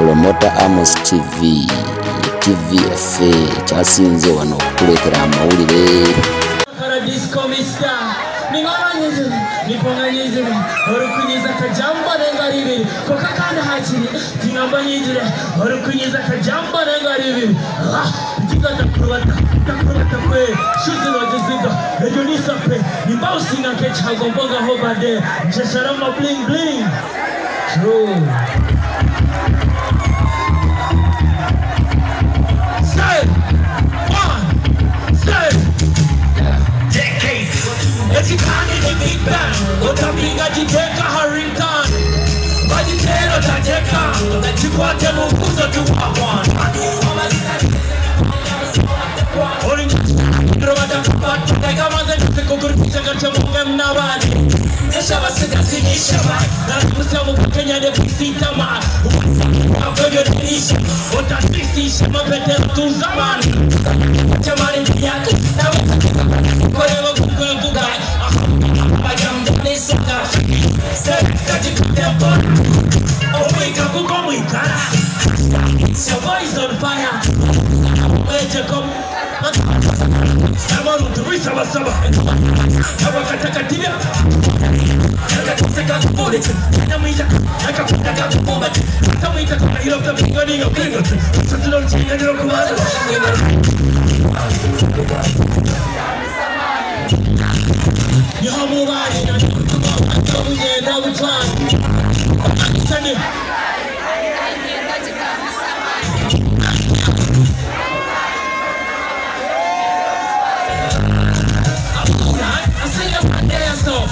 tukuromota Amos TV TV tvfa cyasinze banakukuretera amawulire. Ningoranyizire niponganyizire orukunyiza kajamba nengaribiri koka kandi hakiri. Tinambanyizire orukunyiza kajamba nengaribiri Jika ah, takurwata Takurwata kwe Shuzi no jizika ejo nisape. Nimbausinga nkecagombogaho hoba de ma bling bling. True. Ni Big Bang, utapinga jiteka Harrington. Majitero tateka, nachikwate mukuzo tuwahwan. utasisisha mapetero tuzamani tamani yake saba saba na wakatakatia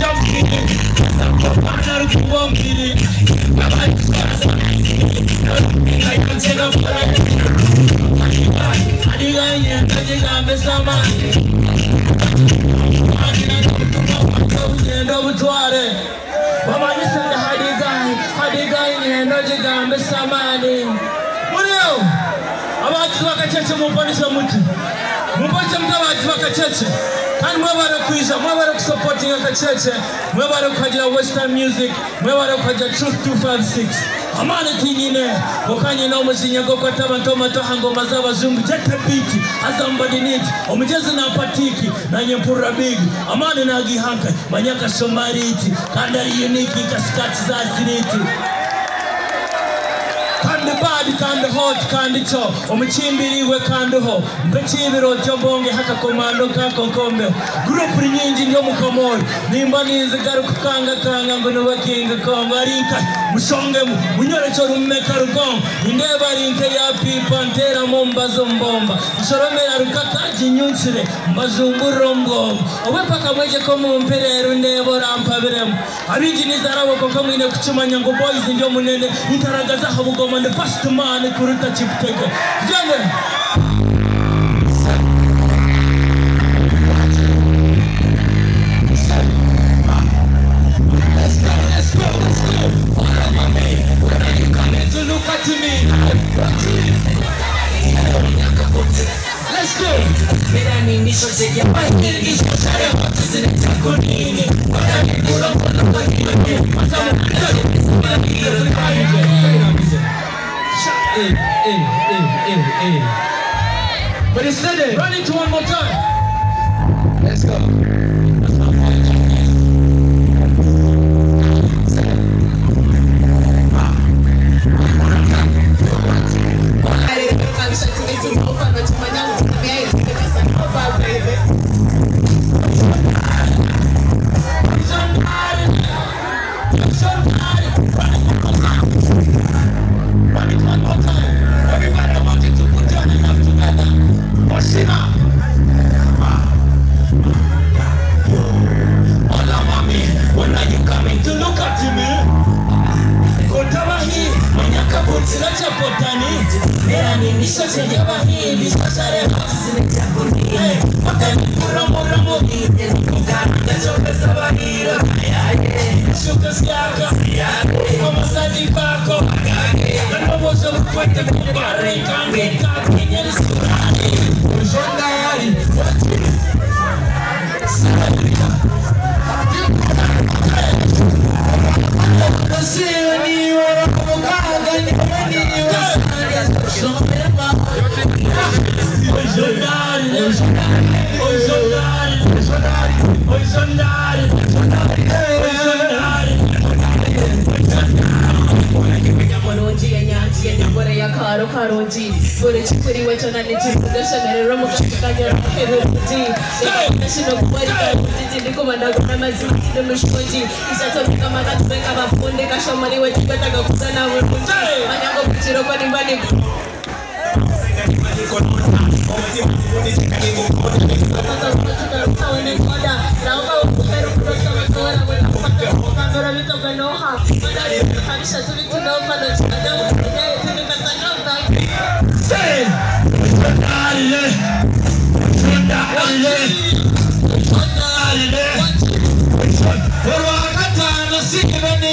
yo kingo. Sasa ndo chinga ndio kuwaza. Yo mubali na kuba kugenda butwani. Sani. ugenda obutwale bamanyisende hadigayi hadigayi ngendo gigambe samaani mulio abagizi bakacece mumponise muti. Mumponise muti abagizi bakacece kandi mwebare kwiza mwebare kusupotinga kacece mwebare kukagira western music mwebare kukagira truth 256 amani tinyine okanye n'omuzinya gokwata abantu omatoha ngoma z'abazungu. Jete biti azambadiniti omugezi napatiki nanye mpurra bigi amani nagihanka manyaka somariti. Kandi ari uniki kasikati za siriti badi kandi hot kandi cho. Omuchimbiriwe kandi ho. Mpechibiro cho bonge haka komando kako nkombe group nyingi nyo mukomori nimba nizi garu kukanga kanga ngo nubakinga kongo mushonge mushongemu munyoreke rumeka rugongo. Nindebarinke yapipa nteramo mbazo mbomba. Nshoromera rukakaji nyunsire mbazumburira omubwongo obwe paka mwege komumpireeru ndeborampabiremu abingi nizarabo konka mwine kukimanya ngu boyizi ndi omunene ntaragaza aha bugoma ndi pastumani kuruta kibutego byone At me. Let's go. Hey, hey, hey, hey, hey. But instead, run it one more time. Sunday. Karo karoji Bore chikuri wecho na niti Mugasha merero mukashika nyoro mkero kuti Nashino kuwari kwa kuti Ndiko mandago na maziti no mshkoji Kishato mika Say Ojonari Ojonari Ojonari Warwa katano sibani